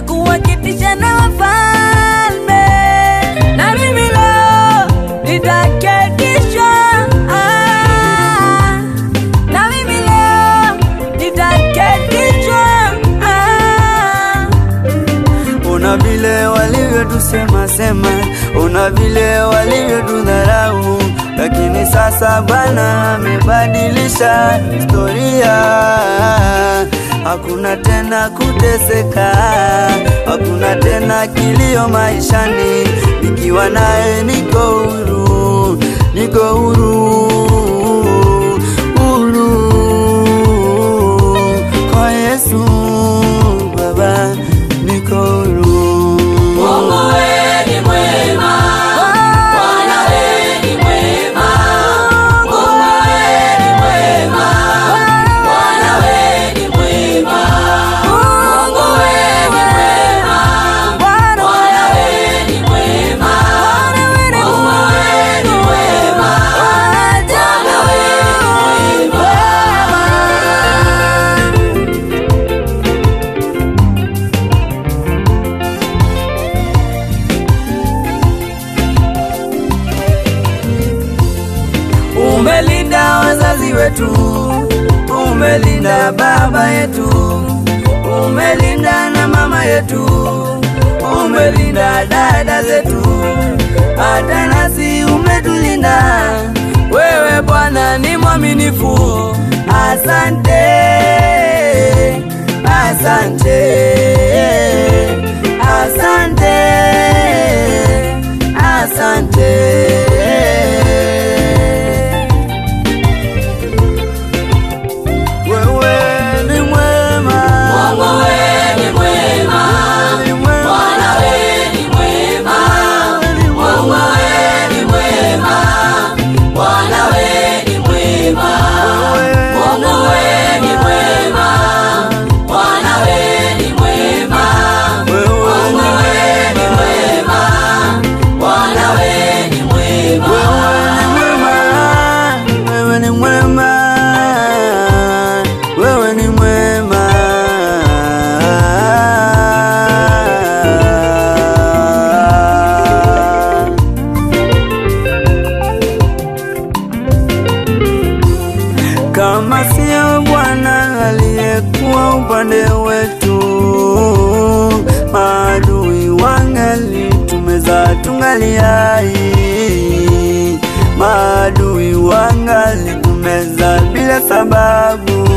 na na wafalme, na mimi leo nitaketishwa. Una ah, ah. vile walivyotusema sema, una vile walivyotudharau, lakini sasa Bwana amebadilisha historia. Hakuna tena kuteseka, hakuna tena kilio maishani. Nikiwa naye niko wetu, umelinda baba yetu, umelinda na mama yetu, umelinda dada zetu, hata nasi umetulinda. Wewe Bwana ni mwaminifu, asante, asante, upande wetu, maadui wangalitumeza tungali hai, maadui wangalitumeza bila sababu.